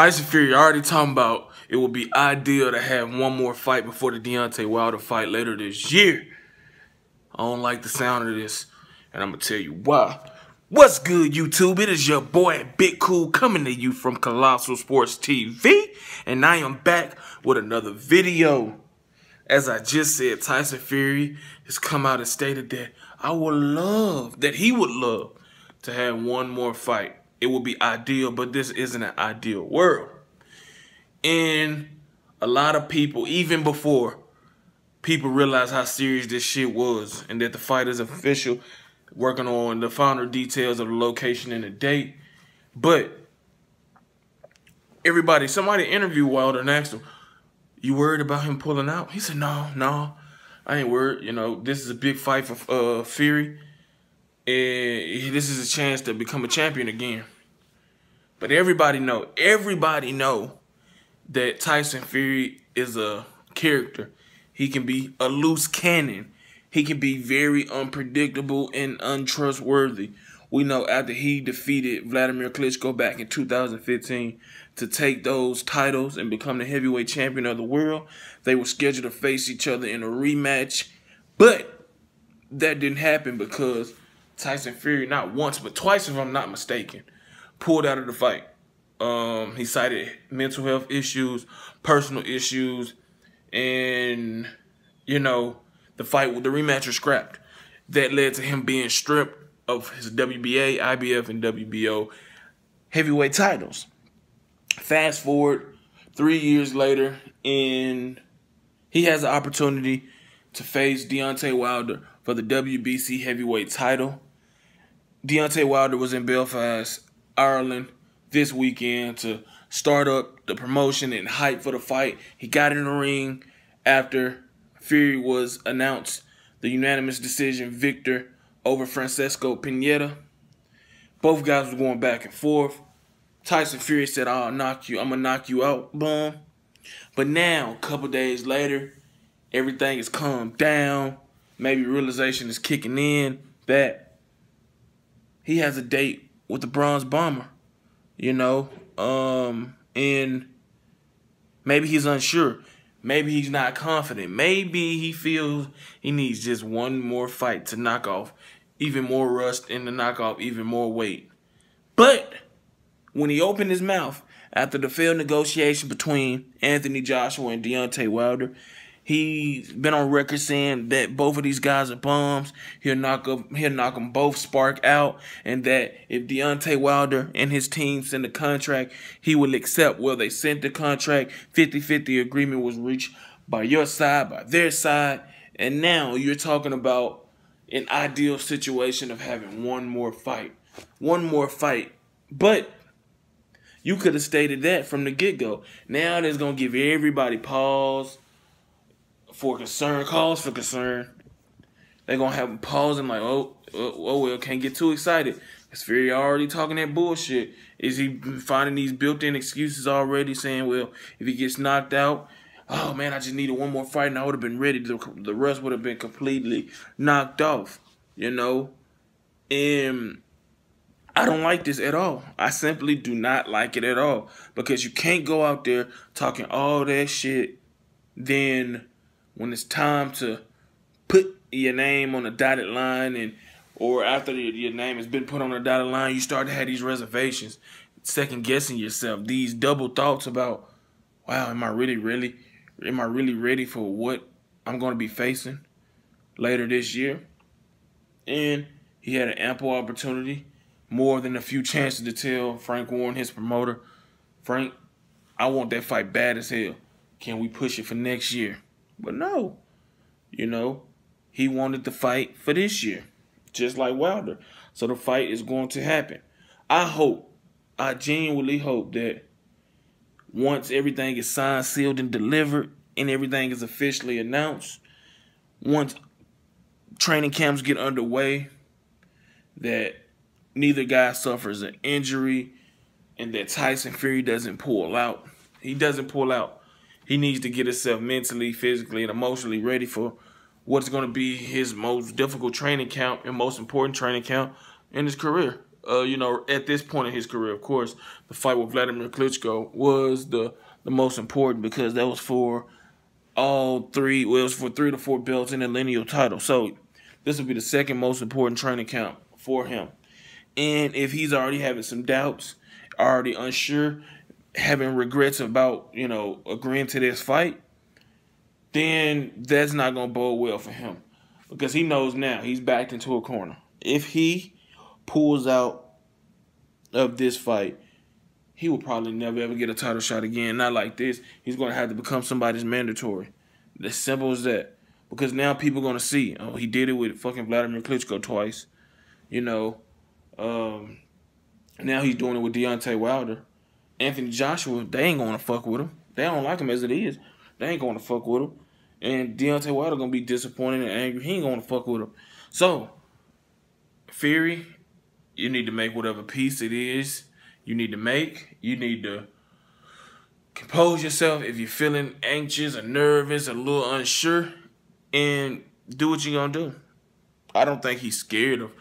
Tyson Fury already talking about it would be ideal to have one more fight before the Deontay Wilder fight later this year. I don't like the sound of this, and I'm gonna tell you why. What's good, YouTube? It is your boy Big Cool coming to you from Colossal Sports TV, and I am back with another video. As I just said, Tyson Fury has come out and stated that I would love, that he would love to have one more fight. It would be ideal, but this isn't an ideal world. And a lot of people, even before people realized how serious this shit was and that the fight is official, working on the final details of the location and the date. But everybody, somebody interviewed Wilder and asked him, you worried about him pulling out? He said, no, no, I ain't worried. You know, this is a big fight for uh, Fury. Eh, and this is a chance to become a champion again. But everybody know, everybody know that Tyson Fury is a character. He can be a loose cannon. He can be very unpredictable and untrustworthy. We know after he defeated Vladimir Klitschko back in 2015 to take those titles and become the heavyweight champion of the world, they were scheduled to face each other in a rematch. But that didn't happen because Tyson Fury, not once, but twice, if I'm not mistaken, pulled out of the fight. Um, he cited mental health issues, personal issues, and you know the fight with the rematch was scrapped. That led to him being stripped of his WBA, IBF, and WBO heavyweight titles. Fast forward three years later, and he has the opportunity to face Deontay Wilder for the WBC heavyweight title. Deontay Wilder was in Belfast, Ireland this weekend to start up the promotion and hype for the fight. He got in the ring after Fury was announced the unanimous decision victor over Francesco Pianeta. Both guys were going back and forth. Tyson Fury said, I'll knock you, I'm gonna knock you out. Boom. But now, a couple days later, everything has calmed down. Maybe realization is kicking in that he has a date with the bronze bomber you know, um, and maybe he's unsure. Maybe he's not confident. Maybe he feels he needs just one more fight to knock off even more rust and to knock off even more weight. But when he opened his mouth after the failed negotiation between Anthony Joshua and Deontay Wilder, He's been on record saying that both of these guys are bums. He'll knock them, he'll knock them both spark out, and that if Deontay Wilder and his team send a contract, he will accept. Well, they sent the contract. 50-50 agreement was reached by your side, by their side, and now you're talking about an ideal situation of having one more fight, one more fight, but. You could have stated that from the get go. Now it's gonna give everybody pause for concern, cause for concern. They're gonna have them pausing like, oh, oh, oh well, can't get too excited. Cause Fury already talking that bullshit. Is he finding these built-in excuses already, saying, well, if he gets knocked out, oh man, I just needed one more fight and I would have been ready. The, the rest would have been completely knocked off, you know? And I don't like this at all. I simply do not like it at all because you can't go out there talking all that shit, then when it's time to put your name on a dotted line and or after your name has been put on a dotted line, you start to have these reservations, second guessing yourself, these double thoughts about, wow, am I really, really, am I really ready for what I'm going to be facing later this year? And he had an ample opportunity, more than a few chances to tell Frank Warren, his promoter, Frank, I want that fight bad as hell. Can we push it for next year? But no, you know, he wanted the fight for this year, just like Wilder. So the fight is going to happen. I hope, I genuinely hope that once everything is signed, sealed, and delivered, and everything is officially announced, once training camps get underway, that neither guy suffers an injury and that Tyson Fury doesn't pull out. He doesn't pull out he needs to get himself mentally, physically, and emotionally ready for what's going to be his most difficult training camp and most important training camp in his career. uh, you know, at this point in his career, of course, the fight with Vladimir Klitschko was the the most important because that was for all three. Well, it was for three to four belts and a lineal title. So this will be the second most important training camp for him. And if he's already having some doubts, already unsure, having regrets about you know agreeing to this fight, then that's not gonna bode well for him because he knows now he's backed into a corner. If he pulls out of this fight, he will probably never ever get a title shot again. Not like this. He's to have to become somebody's mandatory. As simple as that. Because now people are to see, oh, he did it with fucking Vladimir Klitschko twice. You know, um, now he's doing it with Deontay Wilder. Anthony Joshua, they ain't going to fuck with him. They don't like him as it is. They ain't going to fuck with him. And Deontay Wilder going to be disappointed and angry. He ain't going to fuck with him. So, Fury, you need to make whatever peace it is you need to make. You need to compose yourself if you're feeling anxious or nervous, or a little unsure, and do what you're going to do. I don't think he's scared of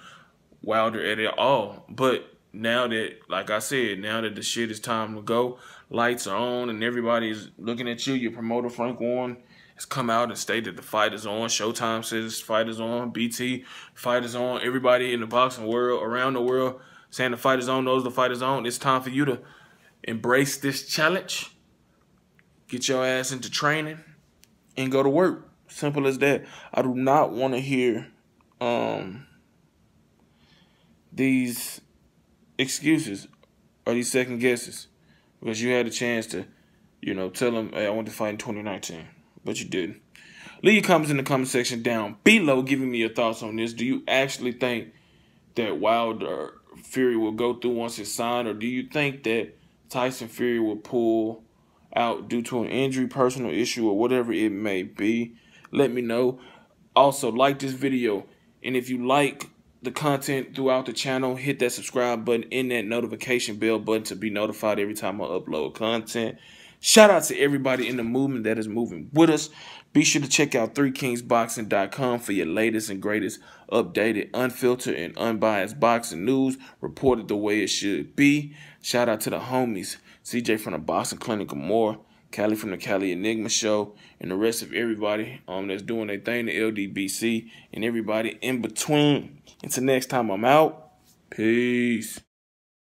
Wilder at all. But now that, like I said, now that the shit is time to go, lights are on and everybody's looking at you, your promoter Frank Warren has come out and stated the fight is on. Showtime says fight is on. BT fight is on. Everybody in the boxing world, around the world, saying the fight is on, knows the fight is on. It's time for you to embrace this challenge, get your ass into training, and go to work. Simple as that. I do not want to hear um, these excuses or these second guesses because you had a chance to, you know, tell them, hey, I want to fight in 2019 but you didn't. Leave your comments in the comment section down below giving me your thoughts on this. Do you actually think that Wilder Fury will go through once it's signed, or do you think that Tyson Fury will pull out due to an injury, personal issue, or whatever it may be? Let me know. Also, like this video, and if you like the content throughout the channel, hit that subscribe button and that notification bell button to be notified every time I upload content. Shout out to everybody in the movement that is moving with us. Be sure to check out 3kingsboxing.com for your latest and greatest updated, unfiltered, and unbiased boxing news reported the way it should be. Shout out to the homies, CJ from the Boxing Clinic and more, Cali from the Cali Enigma Show, and the rest of everybody um, that's doing their thing, the LDBC, and everybody in between. Until next time, I'm out. Peace.